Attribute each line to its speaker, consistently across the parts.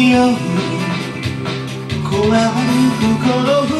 Speaker 1: に酔う怖い心を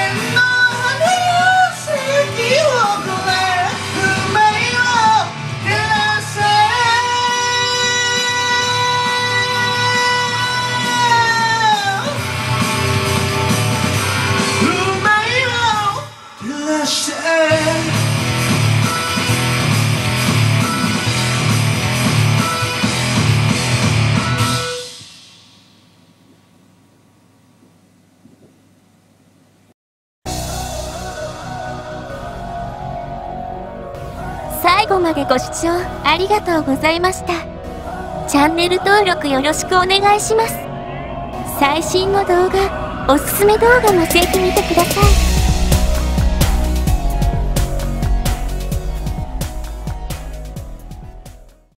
Speaker 2: 最後までご視聴ありがとうございました。チャンネル登録よろしくお願いします。最新の動画、おすすめ動画もぜひ見てください。